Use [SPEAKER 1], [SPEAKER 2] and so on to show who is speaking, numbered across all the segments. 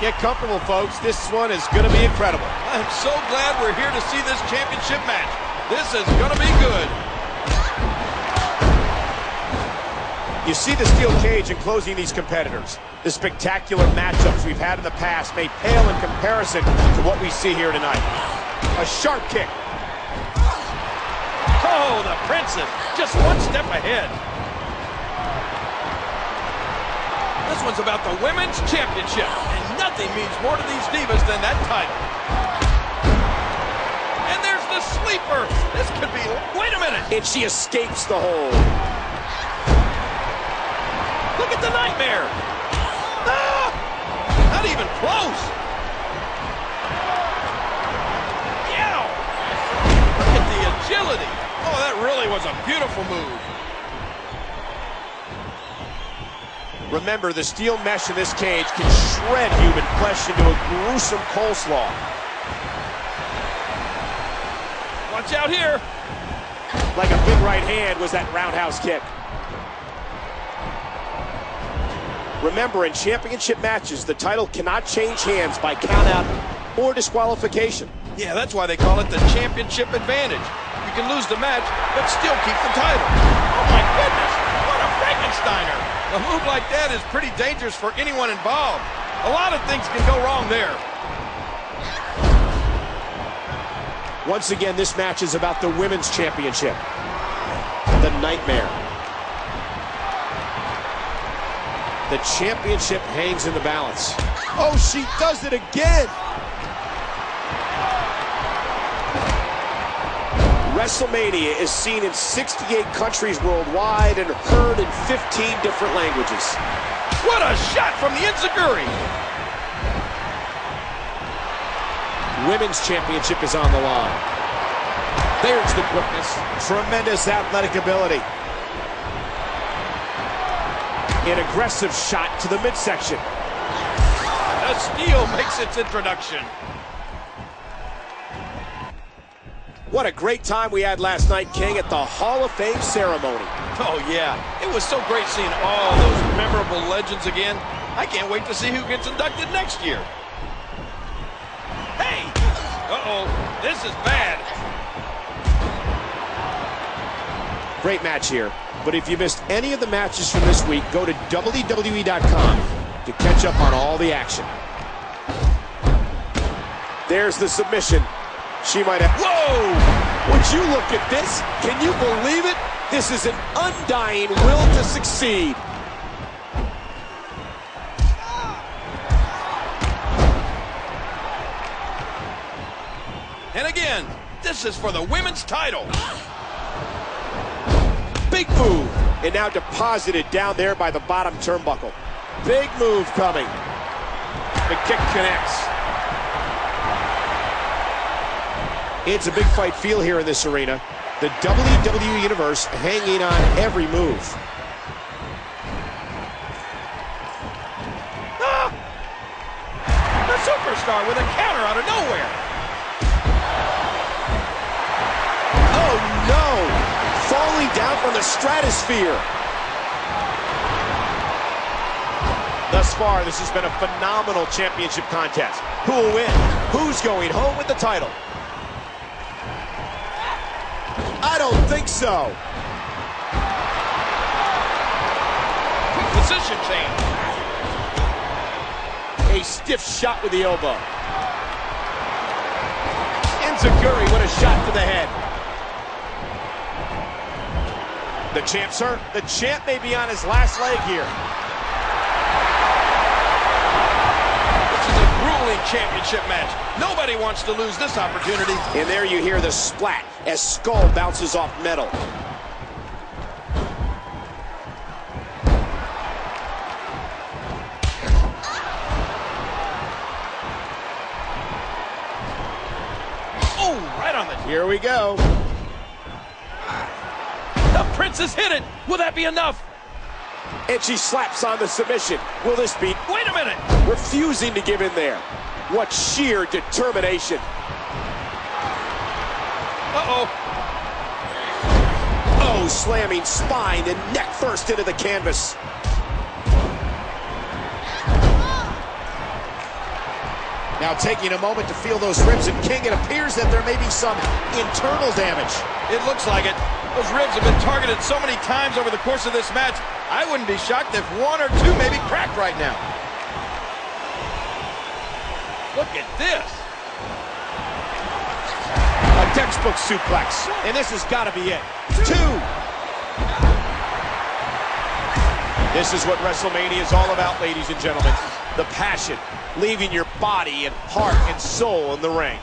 [SPEAKER 1] Get comfortable, folks. This one is going to be incredible.
[SPEAKER 2] I'm so glad we're here to see this championship match. This is going to be good.
[SPEAKER 1] You see the steel cage enclosing these competitors. The spectacular matchups we've had in the past may pale in comparison to what we see here tonight. A sharp kick.
[SPEAKER 2] Oh, the Princess, just one step ahead. This one's about the Women's Championship, and nothing means more to these divas than that title. And there's the sleeper. This could be, wait a minute.
[SPEAKER 1] And she escapes the hold.
[SPEAKER 2] Look at the nightmare. Ah, not even close. Yeah. Look at the agility. Oh, that really was a beautiful move.
[SPEAKER 1] Remember, the steel mesh in this cage can shred human flesh into a gruesome coleslaw.
[SPEAKER 2] Watch out here.
[SPEAKER 1] Like a big right hand was that roundhouse kick. Remember, in championship matches, the title cannot change hands by countout or disqualification.
[SPEAKER 2] Yeah, that's why they call it the championship advantage. You can lose the match, but still keep the title. Oh my goodness, what Frankensteiner. A move like that is pretty dangerous for anyone involved. A lot of things can go wrong there.
[SPEAKER 1] Once again, this match is about the Women's Championship. The Nightmare. The championship hangs in the balance. Oh, she does it again! WrestleMania is seen in 68 countries worldwide and heard in 15 different languages.
[SPEAKER 2] What a shot from the Enziguri!
[SPEAKER 1] Women's Championship is on the line. There's the quickness. Tremendous athletic ability. An aggressive shot to the midsection.
[SPEAKER 2] The steel makes its introduction.
[SPEAKER 1] What a great time we had last night, King, at the Hall of Fame ceremony.
[SPEAKER 2] Oh, yeah. It was so great seeing all those memorable legends again. I can't wait to see who gets inducted next year. Hey! Uh-oh, this is bad.
[SPEAKER 1] Great match here. But if you missed any of the matches from this week, go to WWE.com to catch up on all the action. There's the submission. She might have... Whoa! Would you look at this? Can you believe it? This is an undying will to succeed.
[SPEAKER 2] And again, this is for the women's title.
[SPEAKER 1] Big move. And now deposited down there by the bottom turnbuckle. Big move coming. The kick connects. It's a big fight feel here in this arena. The WWE Universe hanging on every move.
[SPEAKER 2] Ah! The superstar with a counter out of nowhere.
[SPEAKER 1] Oh no! Falling down from the stratosphere. Thus far, this has been a phenomenal championship contest. Who will win? Who's going home with the title? I don't think so.
[SPEAKER 2] Position change.
[SPEAKER 1] A stiff shot with the elbow. Enziguri, what a shot to the head. The champ, sir. The champ may be on his last leg here.
[SPEAKER 2] This is a grueling championship match. Nobody wants to lose this opportunity.
[SPEAKER 1] And there you hear the splat as Skull bounces off metal.
[SPEAKER 2] Oh, right on the...
[SPEAKER 1] Here we go.
[SPEAKER 2] The Princess hit it. Will that be enough?
[SPEAKER 1] And she slaps on the submission. Will this be
[SPEAKER 2] Wait a minute.
[SPEAKER 1] refusing to give in there? What sheer determination.
[SPEAKER 2] Uh-oh.
[SPEAKER 1] Oh, slamming spine and neck first into the canvas. Now taking a moment to feel those ribs, and King, it appears that there may be some internal damage.
[SPEAKER 2] It looks like it. Those ribs have been targeted so many times over the course of this match, I wouldn't be shocked if one or two may be cracked right now. Look at this.
[SPEAKER 1] Textbook suplex, and this has got to be it. Two. This is what WrestleMania is all about, ladies and gentlemen. The passion, leaving your body and heart and soul in the ring.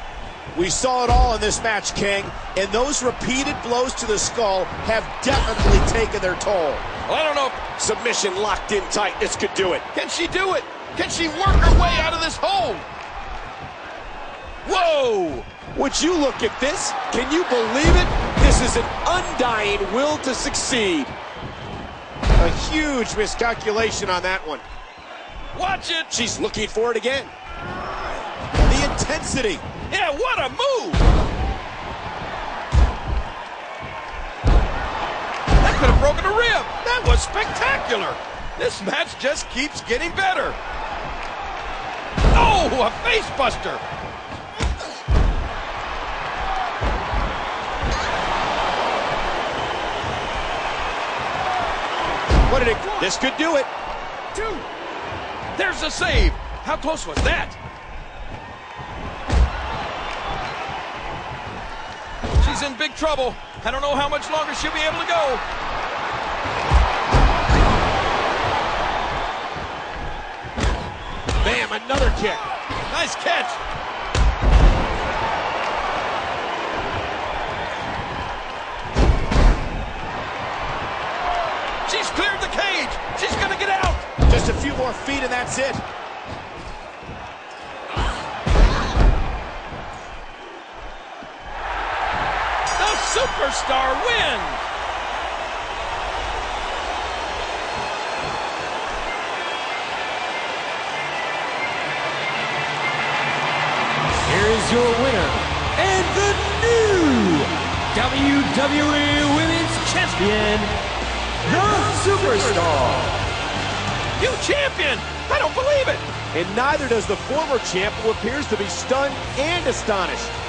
[SPEAKER 1] We saw it all in this match, King, and those repeated blows to the skull have definitely taken their toll.
[SPEAKER 2] Well, I don't know if...
[SPEAKER 1] Submission locked in tight. This could do it.
[SPEAKER 2] Can she do it? Can she work her way out of this hole? Whoa!
[SPEAKER 1] Would you look at this? Can you believe it? This is an undying will to succeed. A huge miscalculation on that one.
[SPEAKER 2] Watch it!
[SPEAKER 1] She's looking for it again. The intensity.
[SPEAKER 2] Yeah, what a move! That could have broken a rib. That was spectacular. This match just keeps getting better. Oh, a face buster.
[SPEAKER 1] What did it? This could do it.
[SPEAKER 2] Two. There's the save. How close was that? She's in big trouble. I don't know how much longer she'll be able to go.
[SPEAKER 1] Bam, another kick.
[SPEAKER 2] Nice catch.
[SPEAKER 1] Feet and that's it.
[SPEAKER 2] The superstar wins.
[SPEAKER 3] Here is your winner and the new WWE Women's Champion, the Superstar.
[SPEAKER 2] You champion. I don't believe it.
[SPEAKER 1] And neither does the former champ who appears to be stunned and astonished.